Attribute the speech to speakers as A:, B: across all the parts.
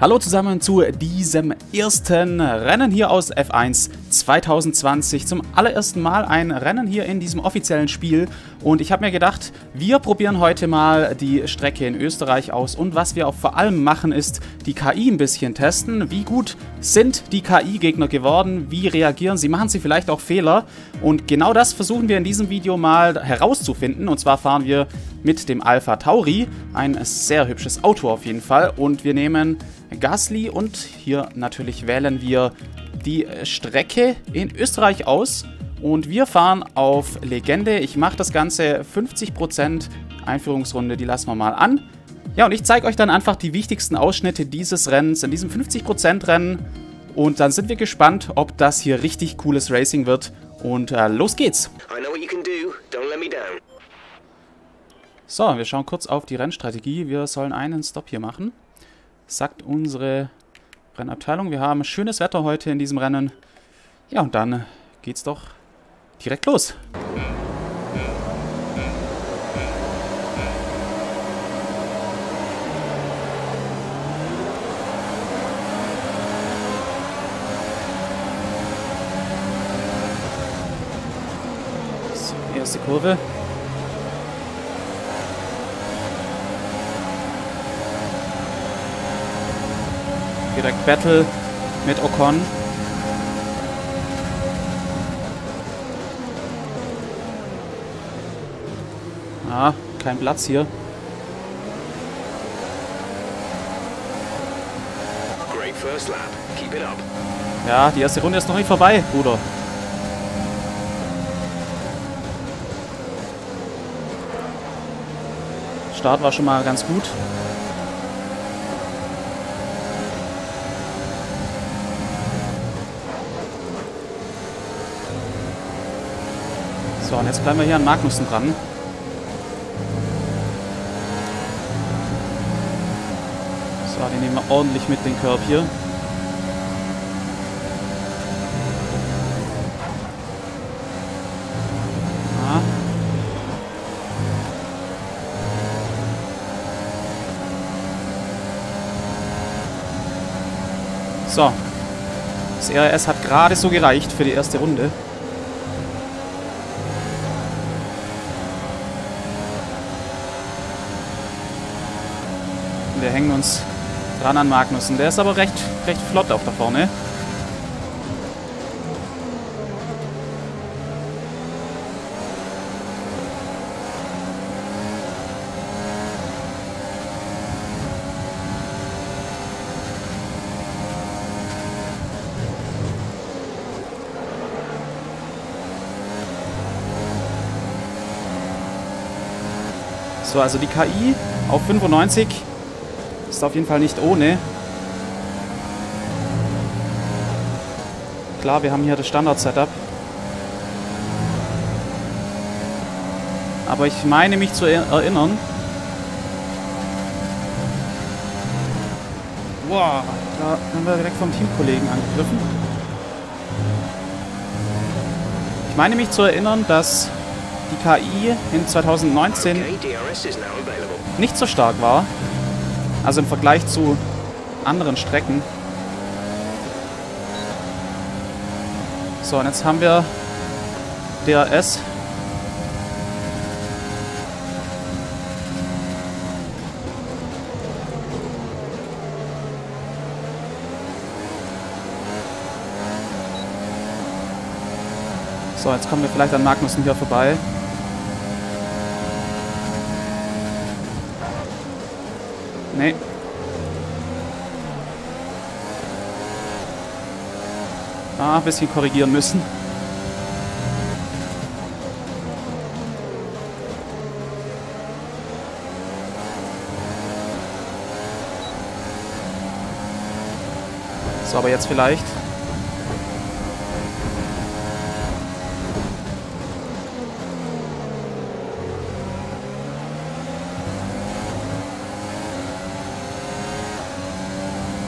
A: Hallo zusammen zu diesem ersten Rennen hier aus F1 2020. Zum allerersten Mal ein Rennen hier in diesem offiziellen Spiel. Und ich habe mir gedacht, wir probieren heute mal die Strecke in Österreich aus. Und was wir auch vor allem machen, ist die KI ein bisschen testen. Wie gut sind die KI-Gegner geworden? Wie reagieren sie? Machen sie vielleicht auch Fehler? Und genau das versuchen wir in diesem Video mal herauszufinden. Und zwar fahren wir mit dem Alpha Tauri. Ein sehr hübsches Auto auf jeden Fall. Und wir nehmen Gasly und hier natürlich wählen wir die Strecke in Österreich aus. Und wir fahren auf Legende. Ich mache das Ganze 50% Einführungsrunde, die lassen wir mal an. Ja, und ich zeige euch dann einfach die wichtigsten Ausschnitte dieses Rennens in diesem 50% Rennen. Und dann sind wir gespannt, ob das hier richtig cooles Racing wird. Und äh, los geht's. So, wir schauen kurz auf die Rennstrategie. Wir sollen einen Stop hier machen sagt unsere Rennabteilung. Wir haben schönes Wetter heute in diesem Rennen. Ja, und dann geht's doch direkt los. So, erste Kurve. Direkt Battle mit Ocon. Ah, kein Platz hier. Ja, die erste Runde ist noch nicht vorbei, Bruder. Start war schon mal ganz gut. So, und jetzt bleiben wir hier an Magnussen dran. So, den nehmen wir ordentlich mit, den Körb hier. Ah. So. Das RS hat gerade so gereicht für die erste Runde. Wir hängen uns dran an Magnussen. Der ist aber recht, recht flott auch da vorne. So, also die KI auf 95 ist auf jeden Fall nicht ohne. Klar, wir haben hier das Standard-Setup. Aber ich meine mich zu erinnern. Wow, da haben wir direkt vom Teamkollegen angegriffen. Ich meine mich zu erinnern, dass die KI in 2019 nicht so stark war. Also im Vergleich zu anderen Strecken. So, und jetzt haben wir DRS. So, jetzt kommen wir vielleicht an Magnussen hier vorbei. Nee. Ah, ein bisschen korrigieren müssen. So, aber jetzt vielleicht.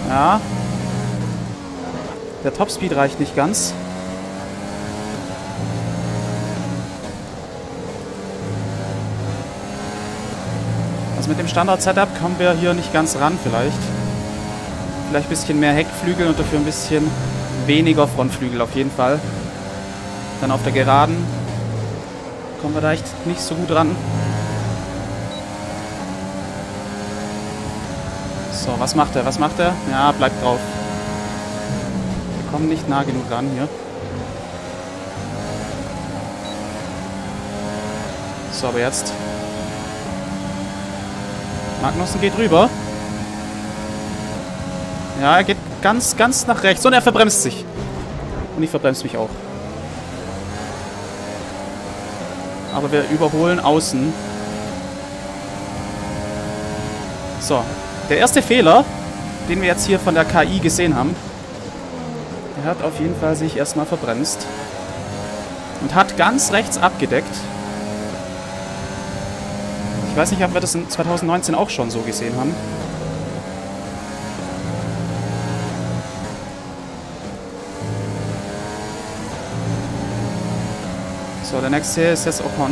A: Ja. Der Topspeed reicht nicht ganz. Also mit dem Standard-Setup kommen wir hier nicht ganz ran vielleicht. Vielleicht ein bisschen mehr Heckflügel und dafür ein bisschen weniger Frontflügel auf jeden Fall. Dann auf der Geraden kommen wir da echt nicht so gut ran. So, was macht er? Was macht er? Ja, bleibt drauf. Kommen nicht nah genug ran hier. So, aber jetzt. Magnussen geht rüber. Ja, er geht ganz, ganz nach rechts. Und er verbremst sich. Und ich verbremse mich auch. Aber wir überholen außen. So, der erste Fehler, den wir jetzt hier von der KI gesehen haben, der hat auf jeden Fall sich erstmal verbremst. Und hat ganz rechts abgedeckt. Ich weiß nicht, ob wir das in 2019 auch schon so gesehen haben. So, der nächste ist jetzt Ocon.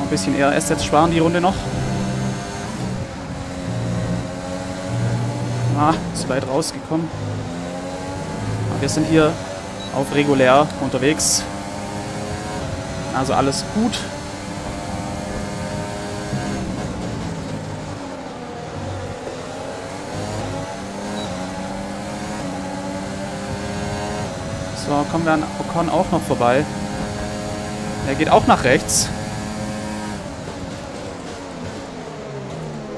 A: Ein bisschen ERS jetzt sparen die Runde noch. Ah, zu weit rausgekommen. Wir sind hier auf regulär unterwegs. Also alles gut. So, kommen wir an Ocon auch noch vorbei. Er geht auch nach rechts.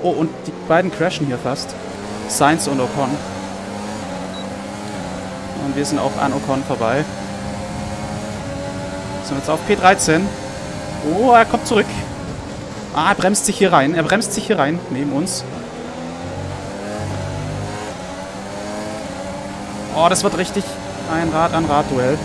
A: Oh, und die beiden crashen hier fast. Sainz und Ocon. Wir sind auch an Ocon vorbei. Sind jetzt auf P13. Oh, er kommt zurück. Ah, er bremst sich hier rein. Er bremst sich hier rein, neben uns. Oh, das wird richtig ein Rad-an-Rad-Duell.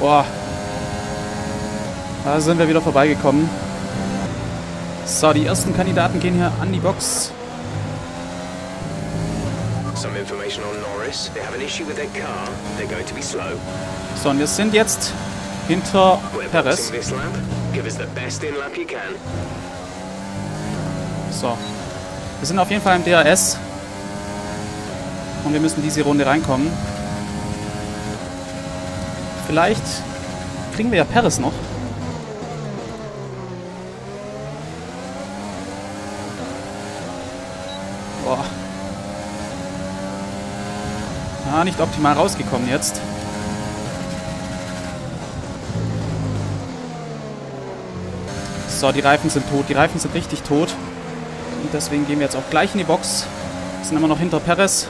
A: Boah. Da sind wir wieder vorbeigekommen. So, die ersten Kandidaten gehen hier an die Box. So, und wir sind jetzt hinter Perez. So. Wir sind auf jeden Fall im DRS. Und wir müssen diese Runde reinkommen. Vielleicht kriegen wir ja Paris noch. Boah. Ah, nicht optimal rausgekommen jetzt. So, die Reifen sind tot. Die Reifen sind richtig tot. Und deswegen gehen wir jetzt auch gleich in die Box. Wir sind immer noch hinter Perez.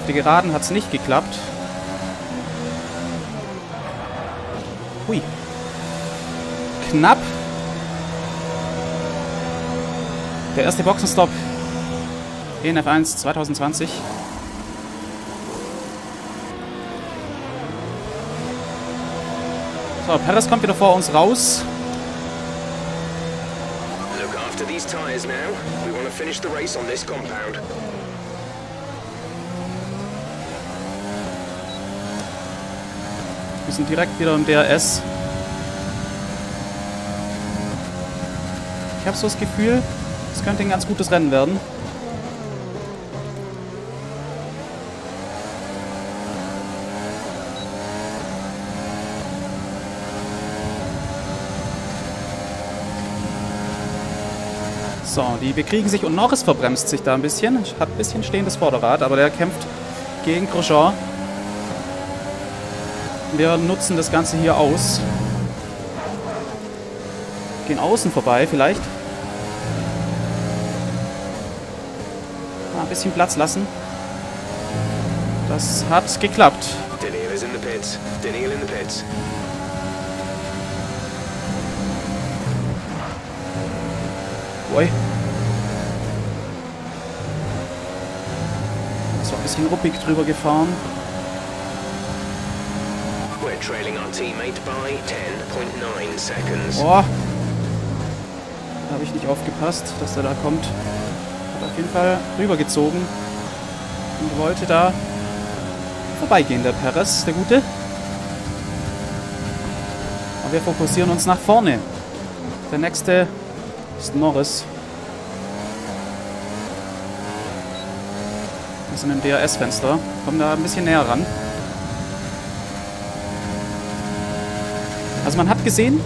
A: Auf die Geraden hat es nicht geklappt. Hui. Knapp. Der erste Boxenstopp in F1 2020. So, Perez kommt wieder vor uns raus. these tyres now. We want to finish the race on this compound. Wir sind direkt wieder im DRS. Ich habe so das Gefühl, es könnte ein ganz gutes Rennen werden. So, die bekriegen sich und Norris verbremst sich da ein bisschen. Hat ein bisschen stehendes Vorderrad, aber der kämpft gegen Grosjean. Wir nutzen das Ganze hier aus. Gehen außen vorbei vielleicht. Ah, ein bisschen Platz lassen. Das hat geklappt. Daniel is in the pits. Daniel in the pits. Das war ein bisschen ruppig drüber gefahren. We're trailing our teammate by 10.9 seconds. Boah. Da habe ich nicht aufgepasst, dass der da kommt. Hat auf jeden Fall rübergezogen und wollte da vorbeigehen, der Perez, der Gute. Aber wir fokussieren uns nach vorne. Der nächste ist Norris. Wir sind im DRS-Fenster. Kommen da ein bisschen näher ran. Also man hat gesehen,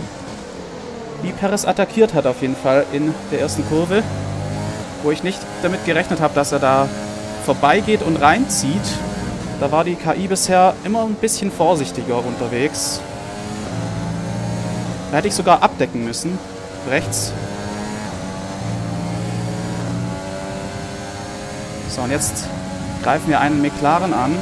A: wie Perez attackiert hat auf jeden Fall in der ersten Kurve. Wo ich nicht damit gerechnet habe, dass er da vorbeigeht und reinzieht. Da war die KI bisher immer ein bisschen vorsichtiger unterwegs. Da hätte ich sogar abdecken müssen. Rechts. So, und jetzt greifen wir einen McLaren an.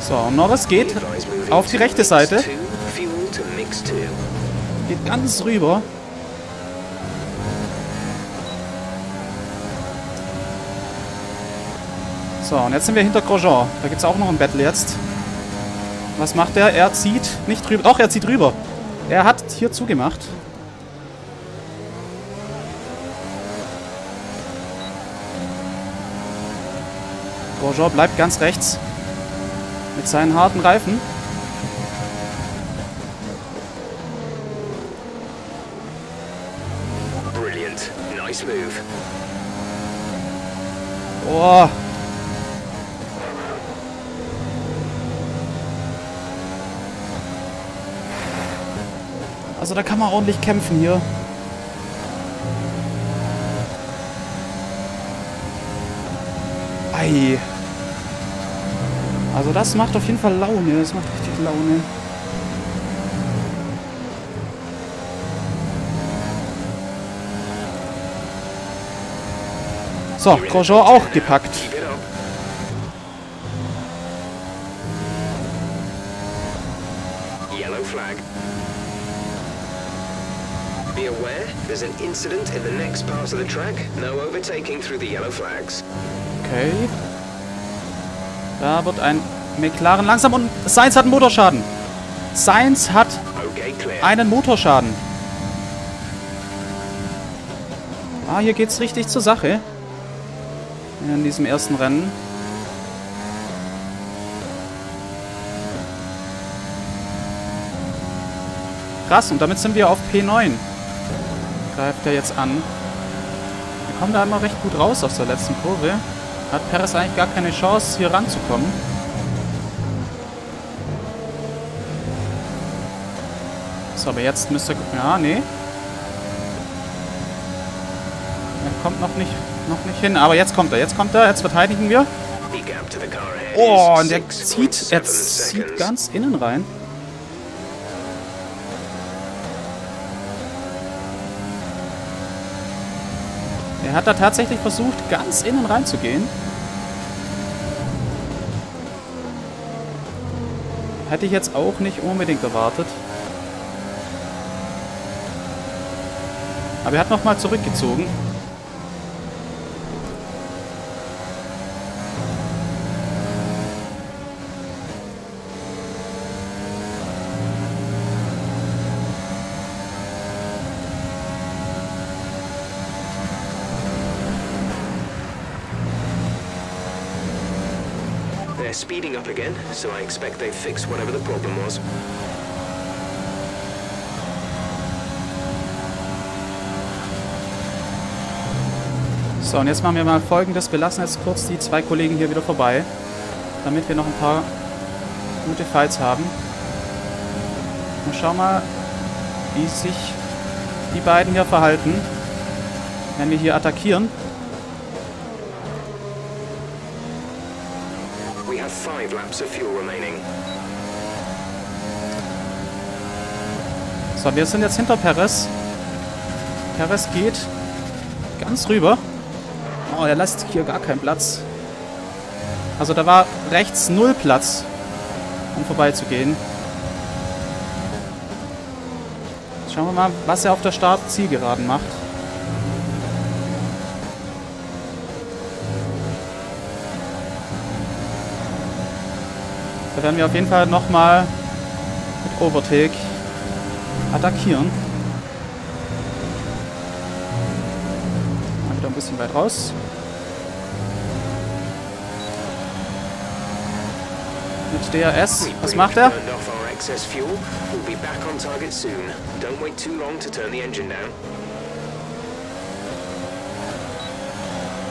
A: So, und Norris geht auf die rechte Seite. Geht ganz rüber. So, und jetzt sind wir hinter Grosjean. Da gibt es auch noch ein Battle jetzt. Was macht er? Er zieht nicht rüber. Doch, er zieht rüber. Er hat hier zugemacht. Grosjean bleibt ganz rechts. Mit seinen harten Reifen.
B: Brilliant. Nice move.
A: Oh. Also da kann man ordentlich kämpfen hier. Ei. Also das macht auf jeden Fall Laune. Das macht richtig Laune. So, Grosjean auch gepackt.
B: Keep it up. Yellow flag. Be aware, there's an incident in the next part of the track. No overtaking through the yellow flags.
A: Okay. Da wird ein McLaren langsam und Sainz hat einen Motorschaden. Sainz hat
B: Okay,
A: einen Motorschaden. Ah, hier geht's richtig zur Sache. In diesem ersten Rennen. Krass, und damit sind wir auf P9. Greift er jetzt an. Wir kommen da immer recht gut raus aus der letzten Kurve. Hat Perez eigentlich gar keine Chance, hier ranzukommen. So, aber jetzt müsste... Ja, nee. Er kommt noch nicht, noch nicht hin. Aber jetzt kommt er. Jetzt kommt er. Jetzt verteidigen wir. Oh, und
B: 6.7
A: zieht, er zieht ganz innen rein. Er hat da tatsächlich versucht, ganz innen reinzugehen. Hätte ich jetzt auch nicht unbedingt erwartet. Aber er hat nochmal zurückgezogen.
B: Speeding up again, so I expect they've fixed whatever the problem was.
A: So, und jetzt machen wir mal folgendes. Wir lassen jetzt kurz die zwei Kollegen hier wieder vorbei, damit wir noch ein paar gute Fights haben. Und schau mal, wie sich die beiden hier verhalten, wenn wir hier attackieren.
B: Laps of fuel remaining.
A: So, wir sind jetzt hinter Perez. Perez geht ganz rüber. Oh, er lässt hier gar keinen Platz. Also da war rechts null Platz, um vorbeizugehen. Jetzt schauen wir mal, was er auf der Start-Zielgeraden macht. Da werden wir auf jeden Fall nochmal mit Overtake attackieren. Mal wieder ein bisschen weit raus. Mit DRS. Was macht er?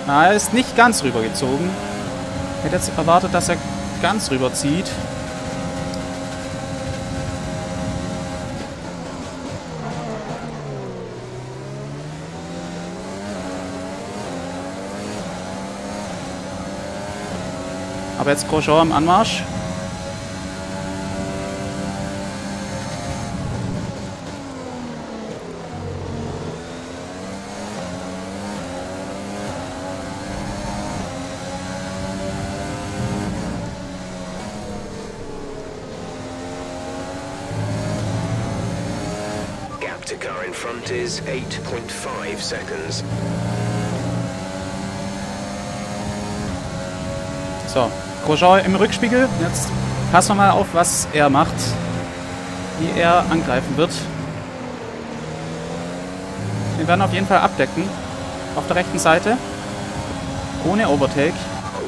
A: Na, er ist nicht ganz rübergezogen. Ich hätte jetzt erwartet, dass er ganz rüberzieht. Aber jetzt Grosjean im Anmarsch.
B: In front is 8.5 seconds.
A: So, Grosjean im Rückspiegel. Jetzt passen wir mal auf, was er macht. Wie er angreifen wird. Wir werden auf jeden Fall abdecken. Auf der rechten Seite. Ohne Overtake.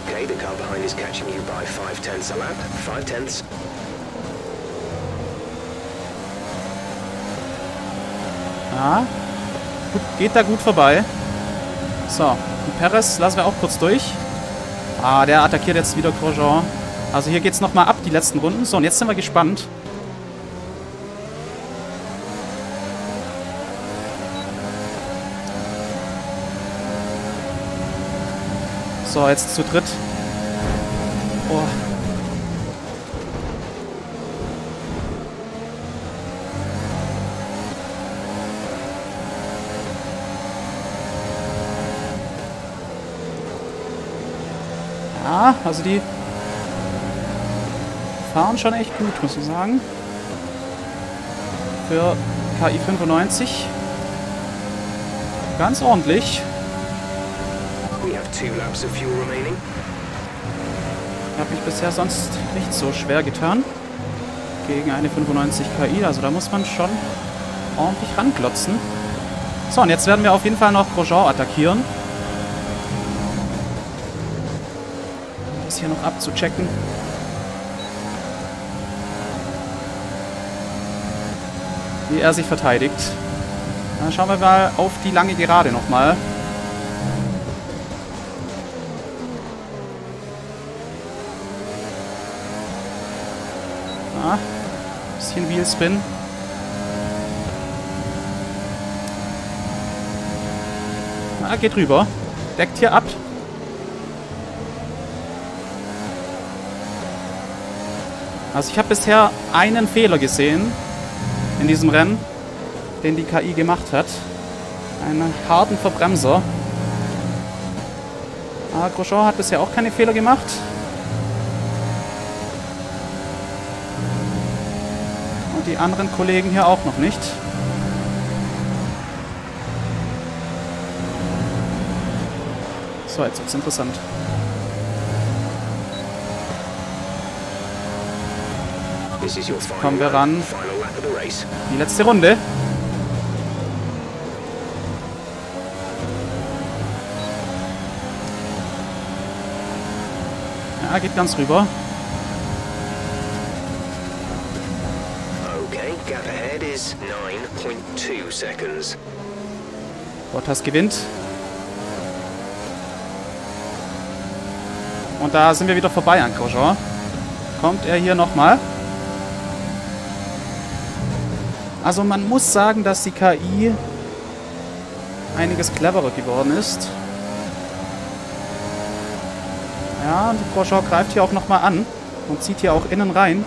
B: Okay, the car behind is catching you by 5 tenths a lap. 5 tenths.
A: Ja. Gut, geht da gut vorbei. So, und Perez lassen wir auch kurz durch. Ah, der attackiert jetzt wieder Grosjean. Also hier geht's nochmal ab, die letzten Runden. So, und jetzt sind wir gespannt. So, jetzt zu dritt. Also die fahren schon echt gut, muss ich sagen. Für KI 95. Ganz ordentlich. Ich habe mich bisher sonst nicht so schwer getan. Gegen eine 95 KI. Also da muss man schon ordentlich ranklotzen. So, und jetzt werden wir auf jeden Fall noch Grosjean attackieren. Hier noch abzuchecken. Wie er sich verteidigt. Dann schauen wir mal auf die lange Gerade nochmal. Ah, bisschen Wheelspin. Ah, geht rüber. Deckt hier ab. Also ich habe bisher einen Fehler gesehen in diesem Rennen, den die KI gemacht hat. Einen harten Verbremser. Ah, Grosjean hat bisher auch keine Fehler gemacht. Und die anderen Kollegen hier auch noch nicht. So, jetzt wird's interessant.
B: Final
A: Kommen wir ran. Die letzte Runde. Ja, geht ganz rüber.
B: Okay, gap ahead is 9.2 seconds.
A: Bottas gewinnt. Und da sind wir wieder vorbei an Grosjean. Kommt er hier nochmal? Also man muss sagen, dass die KI einiges cleverer geworden ist. Ja, und Grosjean greift hier auch nochmal an und zieht hier auch innen rein.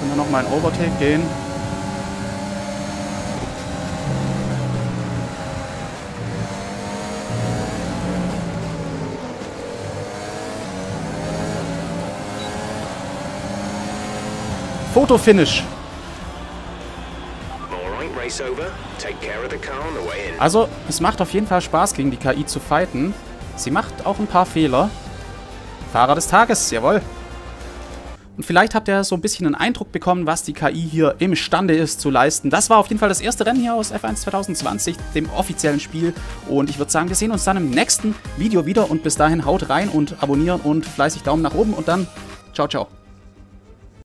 A: Können wir nochmal in Overtake gehen. Fotofinish.
B: Alright, race over. Take care of the car on the way in.
A: Also, es macht auf jeden Fall Spaß, gegen die KI zu fighten. Sie macht auch ein paar Fehler. Fahrer des Tages, jawohl. Und vielleicht habt ihr so ein bisschen einen Eindruck bekommen, was die KI hier imstande ist zu leisten. Das war auf jeden Fall das erste Rennen hier aus F1 2020, dem offiziellen Spiel. Und ich würde sagen, wir sehen uns dann im nächsten Video wieder. Und bis dahin haut rein und abonnieren und fleißig Daumen nach oben. Und dann ciao, ciao.